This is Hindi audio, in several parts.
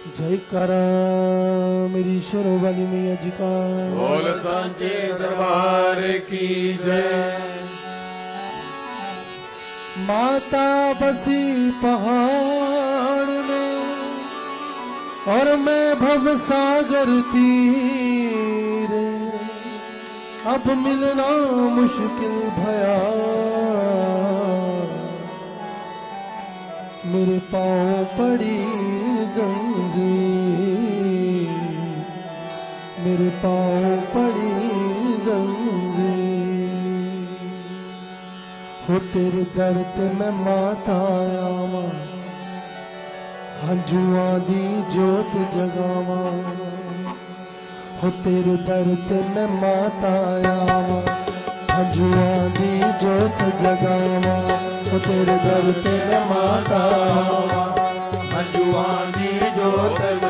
जय जयकारा मेरी ईश्वरों वाली मैया जी का। बोल सांचे दरबार की जय। माता बसी पहाड़ में और मैं भव सागर तीर। अब मिलना मुश्किल भया। मेरे पाओ पड़ी मेरे पाँव पड़ी हो तेरे दर ते मैं माता हंजुआ दी जोत जगावा हो तेरे दर ते मैं माता आवा हंजुआ दी जोत जगावा हो तेरे दर ते मैं माता हंजुआं दी जोत जगावा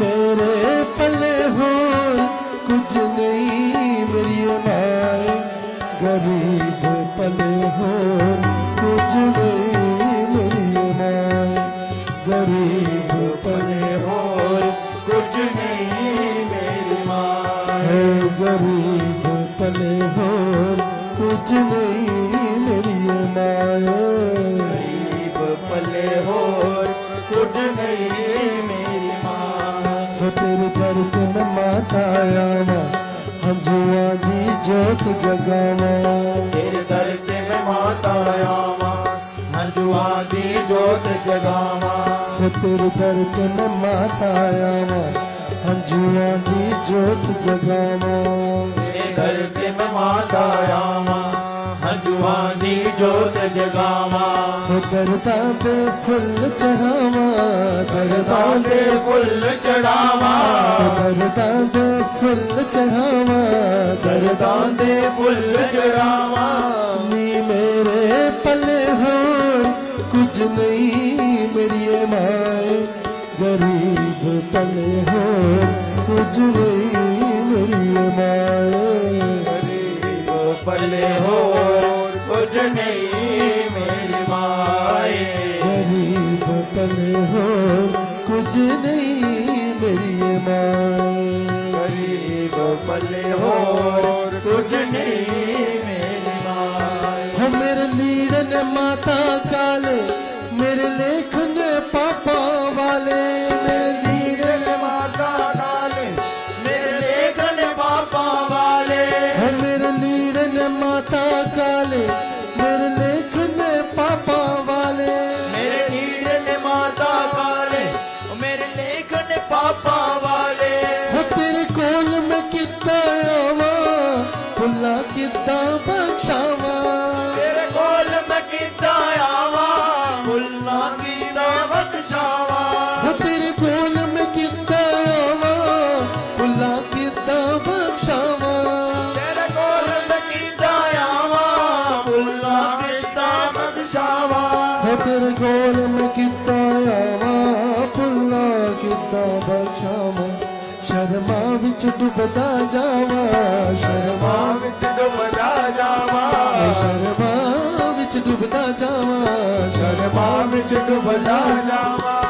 ਮੇਰੇ ਪੱਲੇ ਹੋ कुछ नहीं मेरी औलाद गरीब पले हो कुछ नहीं। ज्योत जगन। तेरे दर पे मैं माता हंजुआ दी ज्योत जगावा। तेरे दर पे मैं माता हंजुआ दी ज्योत जगावा। तेरे दर पे मैं माता दरदा दे ते फुल चढ़ावा दरबां ते फुल चढ़ावा। दरदा दे फुल चढ़ावा दरदा दे फुल चढ़ावा। नी मेरे पले हो कुछ नहीं मेरी माए। गरीब पले हो कुछ नहीं मेरी माए। गरीब पले हो चले हो कुछ नहीं डुबता जावा शर्मा। विच डुबता जावा शर्मा। विच डुबता जावा शर्मा विच डुबता जावा।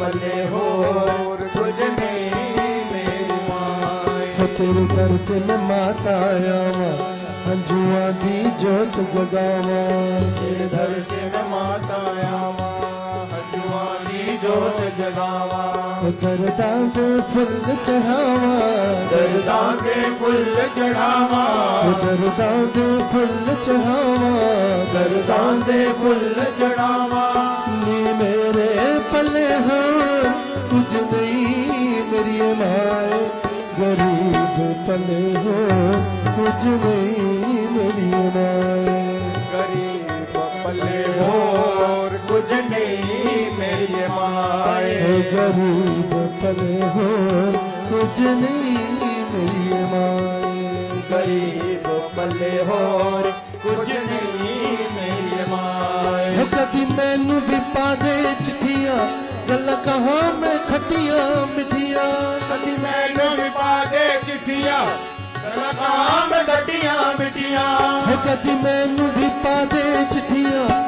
पले हो तुझ तेरे दर दिल माता आयावा हंजुआ दी जोत जगावा। तेरे दर दिल माता ਜੋਤ ਜਗਾਵਾ। ਦਰਦਾਂ ਦੇ ਫੁੱਲ ਚੜਾਵਾ ਦਰਦਾਂ ਦੇ ਫੁੱਲ ਚੜਾਵਾ ਦਰਦਾਂ ਦੇ ਫੁੱਲ ਚੜਾਵਾ ਦਰਦਾਂ ਦੇ ਫੁੱਲ ਚੜਾਵਾ ਨੀ ਮੇਰੇ ਪੱਲੇ ਹਾਂ ਕੁਝ ਨਹੀਂ ਮੇਰੀ ਮਾਏ। ਗਰੀਬ ਪੱਲੇ ਹੋ ਕੁਝ ਨਹੀਂ ਮੇਰੀ ਮਾਏ। ਗਰੀਬ ਪੱਲੇ ਹੋ ਕੁਝ ਨਹੀਂ गरीब पले हो कुछ नहीं मेरी माए गरीब पले हो कुजनी मेरी माए कभी मैनू भी पा दे चिठिया गल कहो मैं खटिया मिठिया कभी मैनू भी पा दे चिठिया गल मिठिया कभी मैनू भी पा दे चिठिया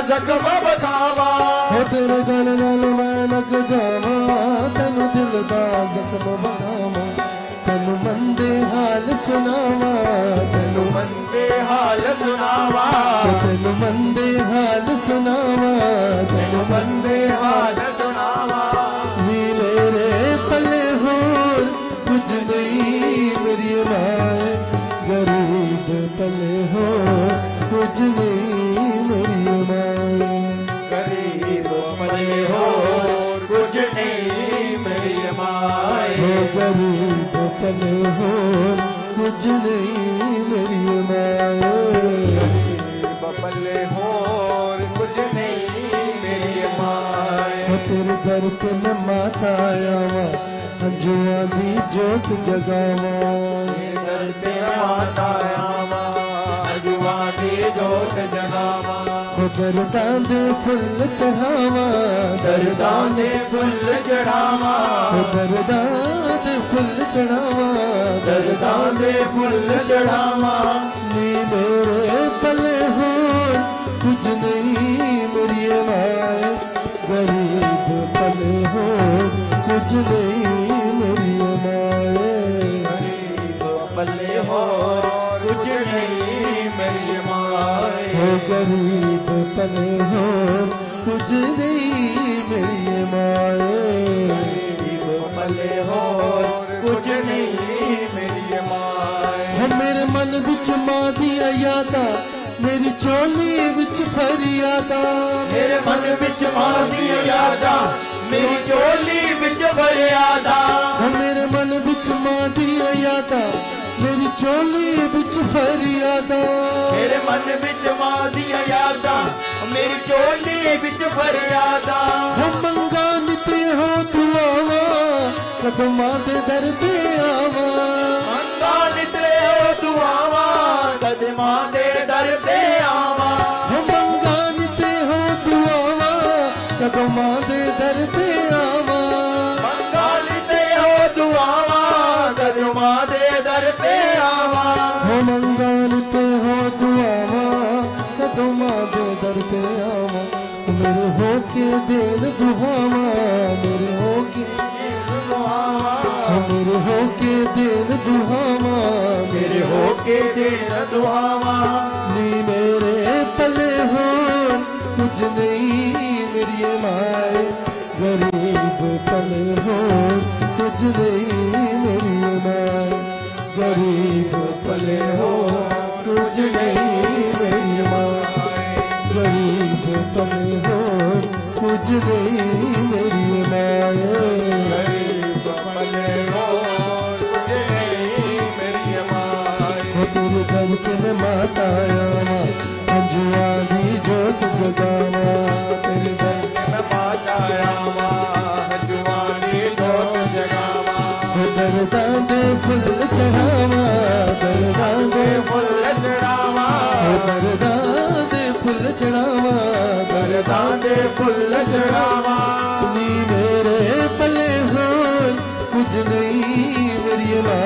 जग बा तरू जल नगावा तूं दिला जग बन बंदे हाल सुना तूं मंदे हाल सुनावा। तूं बंदे हाल सुनवा त गरीब हो मुझने मेरी माए हो कुछ नहीं मेरी माए। तेरे दर के मैं माता आया अंजुआ दी जोत जगावा। दर पे माता आया अंजुआ दी जोत ਦਰਦਾਂ ਦੇ ਫੁੱਲ ਚੜਾਵਾਂ ਦਰਦਾਂ ਦੇ ਫੁੱਲ ਚੜਾਵਾ ਹੋ ਦਰਦਾਂ ਦੇ ਫੁੱਲ ਚੜਾਵਾਂ ਦਰਦਾਂ ਦੇ ਫੁੱਲ ਚੜਾਵਾ ਨੀ ਮੇਰੇ ਪੱਲੇ ਹੋਰ ਕੁਝ ਨਹੀਂ ਮੇਰੀ ਮਾਏ ਗਰੀਬ ਪੱਲੇ ਹੋਰ ਕੁਝ ਨਹੀਂ ਮੇਰੀ ਮਾਏ ਗਰੀਬ ਪੱਲੇ ਹੋਰ ਕੁਝ ਨਹੀਂ ਮੇਰੀ ਮਾਏ ਹੋ ਗਰੀਬ ਪੱਲੇ ਹੋਰ ਕੁਝ ਨਹੀਂ ਮੇਰੀ ਮਾਏ ਪੱਲੇ ਹੋਰ ਕੁਝ ਨਹੀਂ ਮੇਰੀ ਮਾਏ ਹੋ ਮੇਰੇ ਮਨ ਵਿੱਚ ਮਾਂ ਦੀਆਂ ਯਾਦਾਂ ਮੇਰੀ ਚੋਲੀ ਵਿੱਚ ਫਰਿਆਦਾਂ। ਮੇਰੇ ਮਨ ਵਿੱਚ ਮਾਂ ਦੀਆਂ ਯਾਦਾਂ ਮੇਰੀ ਚੋਲੀ ਵਿੱਚ ਫਰਿਆਦਾਂ। ਹੋ ਮੇਰੇ ਮਨ ਵਿੱਚ ਮਾਂ ਦੀਆਂ ਯਾਦਾਂ ਮੇਰੀ ਚੋਲੀ ਵਿੱਚ ਫਰਿਆਦਾਂ। ਮੇਰੇ ਮਨ ਵਿੱਚ ਮਾਂ ਦੀਆਂ ਯਾਦਾਂ ਮੇਰੀ ਚੋਲੀ ਵਿੱਚ ਫਰਿਆਦਾਂ। ਹੋ ਮੰਗਾ ਨਿਤੇ ਹੋ ਦੁਆਵਾਂ ਕਦਮਾਂ ਦੇ ਦਰ ਤੇ ਆਵਾਂ। ਮੰਗਾ ਨਿਤੇ ਹੋ ਦੁਆਵਾਂ ਕਦਮਾਂ ਦੇ ਦਰ मेरे हो के दिन दुहावा मेरे हो के दिन दुहावा। नी मेरे पले हो कुछ नहीं मेरी माए। गरीब पले हो कुछ नहीं मेरी माए। गरीब पले हो कुछ नहीं मेरी माए। गरीब पले हो कुछ नहीं मेरी माए। माताारी जोत जॻाम दरदा चढ़ावा दरदा बरदा फुल चढ़ावा। दरदा हो कुछ नहीं मेरी मरी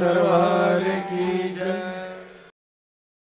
सर्वा